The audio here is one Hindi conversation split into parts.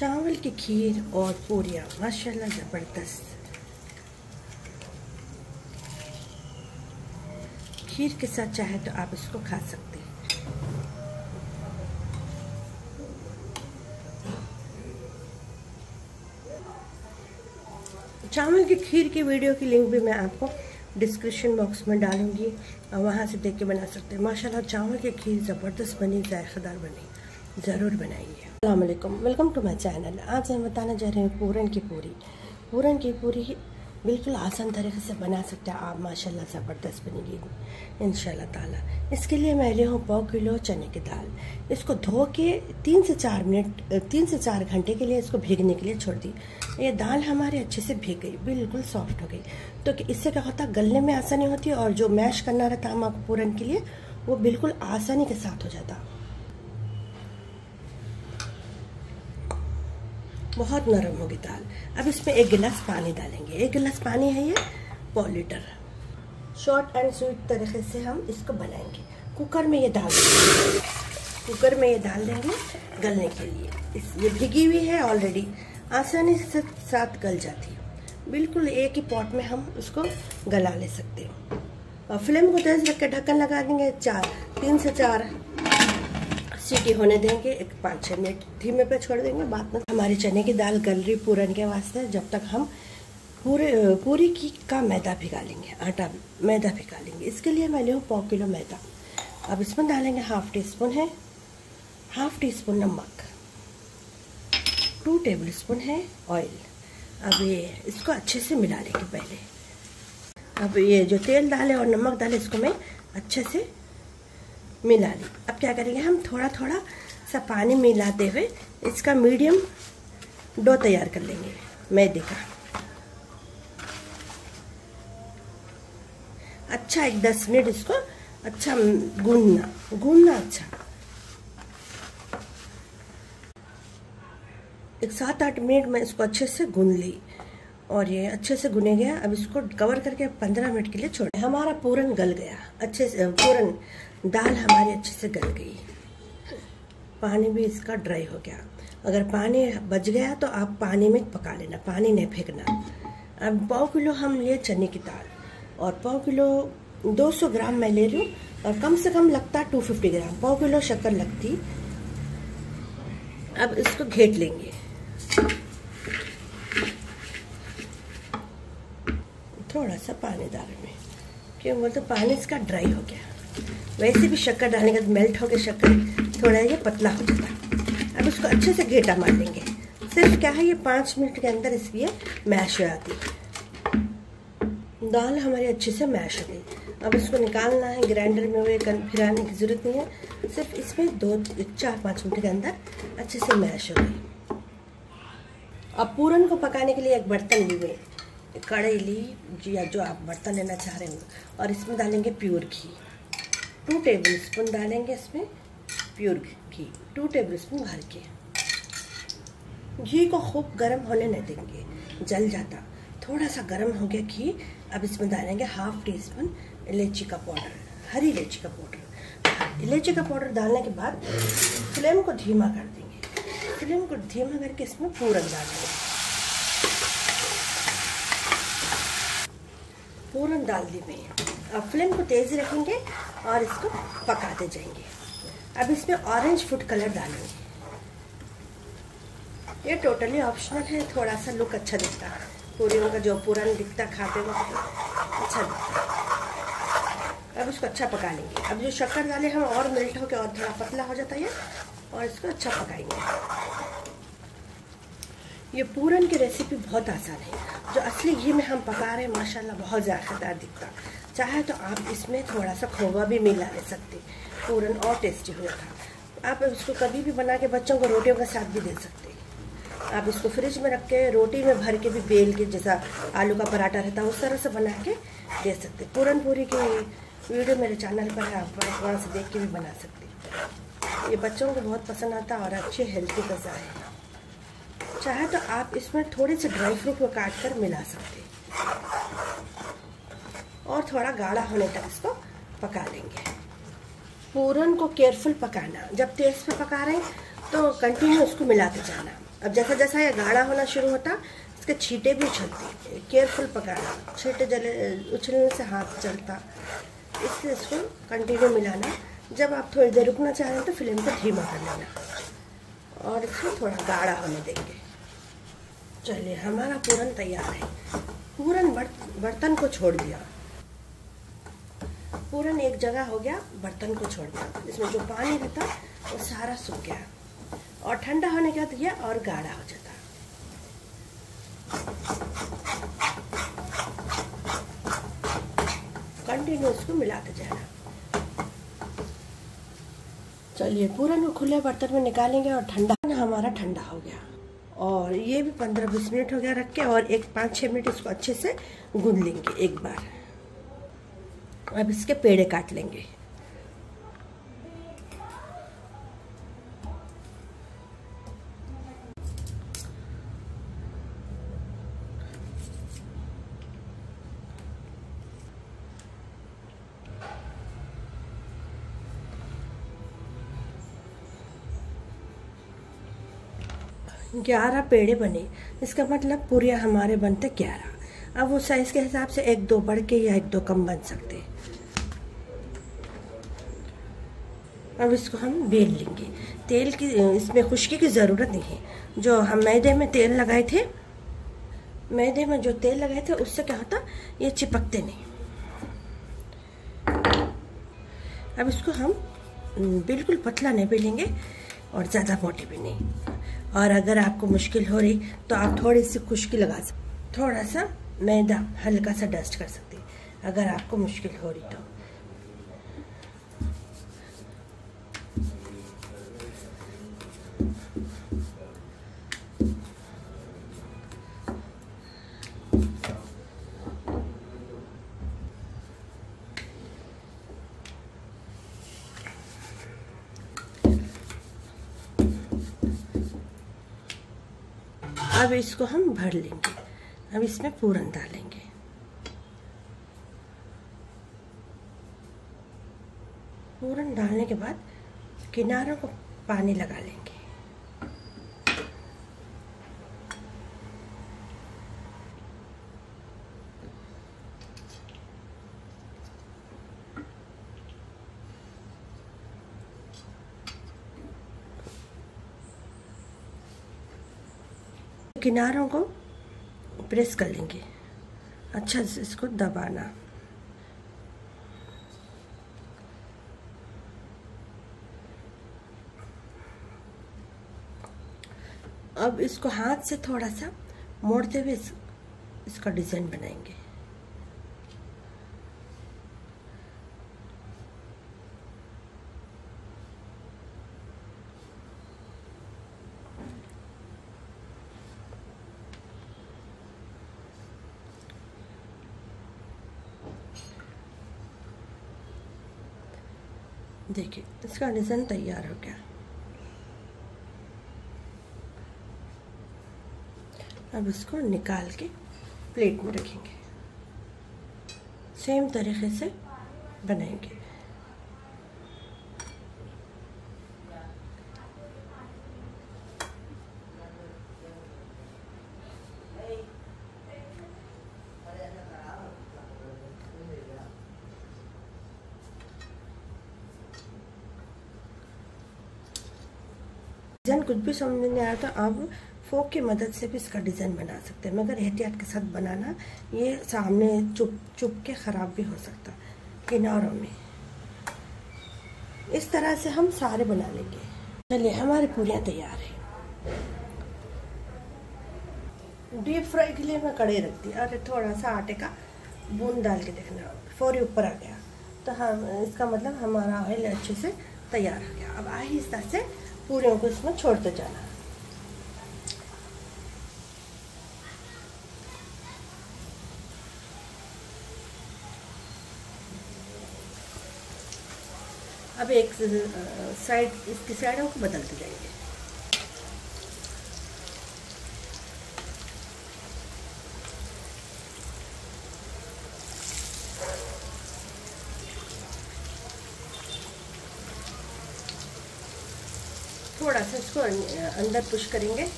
चावल की खीर और पूरियाँ माशाल्लाह ज़बरदस्त। खीर के साथ चाहे तो आप इसको खा सकते हैं। चावल की खीर की वीडियो की लिंक भी मैं आपको डिस्क्रिप्शन बॉक्स में डालूँगी और वहाँ से देख के बना सकते हैं। माशाल्लाह, चावल की खीर ज़बरदस्त बनी, जायकेदार बनी, ज़रूर बनाइए। अल्लाम वेलकम टू माई चैनल आज हम बताने जा रहे हैं पूरन की पूरी। पूरन की पूरी बिल्कुल आसान तरीके से बना सकते हैं आप, माशाल्लाह ज़बरदस्त बनेगी। इन ताला। इसके लिए मैं ले हूँ पाव किलो चने की दाल। इसको धो के तीन से चार मिनट, तीन से चार घंटे के लिए इसको भीगने के लिए छोड़ दी। ये दाल हमारे अच्छे से भीग गई, बिल्कुल सॉफ्ट हो गई। तो इससे क्या होता गलने में आसानी होती है और जो मैश करना रहता हम आपको पूरन के लिए, वो बिल्कुल आसानी के साथ हो जाता। बहुत नरम होगी दाल। अब इसमें एक गिलास पानी डालेंगे। एक गिलास पानी है ये पौ लीटर। शॉर्ट एंड स्वीट तरीके से हम इसको बनाएँगे। कुकर में ये डाल कुकर में ये डाल देंगे गलने के लिए। इस ये भिगी हुई है ऑलरेडी आसानी से साथ गल जाती है। बिल्कुल एक ही पॉट में हम उसको गला ले सकते हैं। और फ्लेम को तेज रख के ढक्कन लगा देंगे। चार, तीन से चार सीटी होने देंगे, एक पाँच छः मिनट धीमे पे छोड़ देंगे, बाद में हमारे चने की दाल गल रही पूरन के वास्ते जब तक हम पूरे, पूरी की का मैदा भिगा लेंगे, आटा मैदा भिगा लेंगे। इसके लिए मैं लूँ पाव किलो मैदा। अब इसमें डालेंगे हाफ़ टी स्पून है, हाफ़ टी स्पून नमक, टू टेबल स्पून है ऑयल। अब ये इसको अच्छे से मिला लेंगे पहले। अब ये जो तेल डाले और नमक डाले, इसको मैं अच्छे से मिला ली। अब क्या करेंगे, हम थोड़ा थोड़ा सा पानी मिलाते हुए इसका मीडियम डो तैयार कर लेंगे, मैदे का। अच्छा एक दस मिनट इसको अच्छा गूंदना गूंदना अच्छा। एक सात आठ मिनट में इसको अच्छे से गूंद ली, और ये अच्छे से गुने गया। अब इसको कवर करके पंद्रह मिनट के लिए छोड़े। हमारा पूरन गल गया, अच्छे से, पूरन दाल हमारी अच्छे से गल गई। पानी भी इसका ड्राई हो गया। अगर पानी बच गया तो आप पानी में पका लेना, पानी नहीं फेंकना। अब पाव किलो हम लिए चने की दाल और पाव किलो 200 ग्राम मैं ले लूँ और कम से कम लगता 250 ग्राम। पाव किलो शक्कर लगती। अब इसको घेट लेंगे। थोड़ा सा पानी दाल में। क्यों? बोलते पानी इसका ड्राई हो गया। वैसे भी शक्कर डालने के मेल्ट होकर शक्कर थोड़ा ये पतला हो जाता अब इसको अच्छे से घेटा मार लेंगे। सिर्फ़ क्या है, ये पाँच मिनट के अंदर इसलिए मैश हो जाती है। दाल हमारी अच्छे से मैश हो गई। अब इसको निकालना है ग्राइंडर में हुए फिराने की ज़रूरत नहीं है। सिर्फ़ इसमें दो, चार, पाँच मिनट के अंदर अच्छे से मैश हो गई। अब पूरन को पकाने के लिए एक बर्तन ली हुए। कढ़ाई ली, या जो आप बर्तन लेना चाह रहे हो। और इसमें डालेंगे प्योर घी। टू टेबल स्पून डालेंगे इसमें प्योर घी टू टेबल स्पून भर के। घी को खूब गर्म होने नहीं देंगे, जल जाता। थोड़ा सा गर्म हो गया घी, अब इसमें डालेंगे हाफ़ टी स्पून इलायची का पाउडर, हरी इलायची का पाउडर। इलायची का पाउडर डालने के बाद फ्लेम को धीमा कर देंगे। फ्लेम को धीमा करके इसमें पूरन डालेंगे। पूरन डाल दी मैं अब फ्लेम को तेज रखेंगे और इसको पकाते जाएँगे। अब इसमें ऑरेंज फ़ूड कलर डालेंगे। ये टोटली ऑप्शनल है थोड़ा सा लुक अच्छा दिखता। है पूरी का जो पूरन दिखता, खाते वक्त अच्छा दिखता। अब इसको अच्छा पका लेंगे। अब जो शक्कर डाले हम और मेल्ट होकर और थोड़ा पतला हो जाता है, और इसको अच्छा पकाएँगे। ये पूरन की रेसिपी बहुत आसान है। जो असली घी में हम पका रहे हैं, माशाल्लाह बहुत ज़्यादादार दिखता। चाहे तो आप इसमें थोड़ा सा खोवा भी मिला ले सकते पूरन और टेस्टी हो जाता आप इसको कभी भी बना के बच्चों को रोटियों के साथ भी दे सकते आप इसको फ्रिज में रख के, रोटी में भर के भी बेल के जैसा आलू का पराठा रहता है, उस तरह से बना के दे सकते पूरन पूरी की वीडियो मेरे चैनल पर है, आप वहाँ से देख के भी बना सकते ये बच्चों को बहुत पसंद आता है और अच्छे हेल्थी गज़ा है। चाहे तो आप इसमें थोड़े से ड्राई फ्रूट को काट कर मिला सकते और थोड़ा गाढ़ा होने तक इसको पका लेंगे। पूरन को केयरफुल पकाना। जब तेज पे पका रहे हैं तो कंटिन्यू उसको मिलाते जाना। अब जैसा जैसा ये गाढ़ा होना शुरू होता, इसके छींटे भी उछलती केयरफुल पकाना। छींटे जले, उछलने से हाथ चलता इसलिए इसको कंटिन्यू मिलाना। जब आप थोड़ी देर रुकना चाह रहे हैं तो फ्लेम को धीमा कर लेना। और इसको थोड़ा गाढ़ा होने देंगे। चलिए, हमारा पूरन तैयार है। पूरन बर्तन को छोड़ दिया। पूरन एक जगह हो गया, बर्तन को छोड़ दिया। इसमें जो पानी रहता, वो सारा सूख गया। और ठंडा होने के बाद ये और गाढ़ा हो जाता। कंटिन्यू उसको मिलाते जाना। चलिए, पूरन को खुले बर्तन में निकालेंगे और ठंडा, हमारा ठंडा हो गया। और ये भी पंद्रह बीस मिनट हो गया रख के और एक पाँच छः मिनट इसको अच्छे से गूंद लेंगे एक बार। अब इसके पेड़े काट लेंगे। ग्यारह पेड़े बने। इसका मतलब पूरे हमारे बनते ग्यारह। अब वो साइज़ के हिसाब से एक दो बढ़ के या एक दो कम बन सकते अब इसको हम बेल लेंगे। तेल की, इसमें खुश्की की ज़रूरत नहीं है। जो हम मैदे में तेल लगाए थे, मैदे में जो तेल लगाए थे, उससे क्या होता, ये चिपकते नहीं। अब इसको हम, बिल्कुल पतला नहीं बेलेंगे और ज़्यादा मोटी भी नहीं। और अगर आपको मुश्किल हो रही तो आप थोड़ी सी खुश्की लगा सकते थोड़ा सा मैदा हल्का सा डस्ट कर सकते अगर आपको मुश्किल हो रही तो। अब इसको हम भर लेंगे। अब इसमें पूरन डालेंगे। पूरन डालने के बाद किनारों को पानी लगा लेंगे। किनारों को प्रेस कर लेंगे। अच्छा से इसको दबाना। अब इसको हाथ से थोड़ा सा मोड़ते हुए इस, इसका डिज़ाइन बनाएँगे। देखिए, इसका डिज़ाइन तैयार हो गया। अब इसको निकाल के प्लेट में रखेंगे। सेम तरीके से बनाएँगे। डिज़ाइन कुछ भी समझ नहीं आया तो आप फोक की मदद से भी इसका डिज़ाइन बना सकते हैं। मगर एहतियात के साथ बनाना, ये सामने चुप चुप के ख़राब भी हो सकता किनारों में। इस तरह से हम सारे बना लेंगे। चलिए, हमारी पूरियाँ तैयार है। डीप फ्राई के लिए मैं कड़े रख दी। और थोड़ा सा आटे का बूंद डाल के देखना। फौरी ऊपर आ गया। तो हम, इसका मतलब हमारा ऑयल अच्छे से तैयार हो गया। अब आहिस्ता से पूरे को इसमें छोड़ते जाना। अब एक साइड इसकी साइडों को बदलते जाएँगे अं, अंदर पुश करेंगे।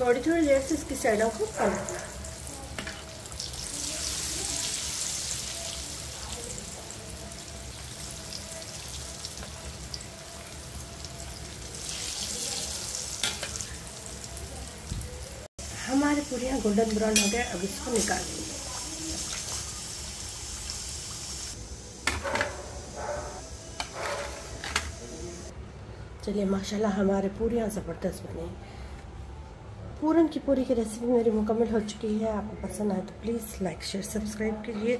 थोड़ी थोड़ी देर से इसकी साइडों को पलटना हमारे पूरियाँ गोल्डन ब्राउन हो गए अब इसको निकाल लेंगे चलिए माशाल्लाह हमारे पूरियाँ ज़बरदस्त बने पूरन की पूरी की रेसिपी मेरी मुकम्मल हो चुकी है आपको पसंद आए तो प्लीज़ लाइक शेयर सब्सक्राइब कीजिए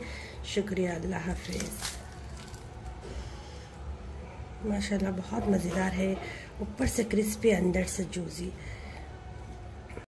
शुक्रिया अल्लाह हाफिज़ माशाल्लाह बहुत मज़ेदार है ऊपर से क्रिस्पी अंदर से जूसी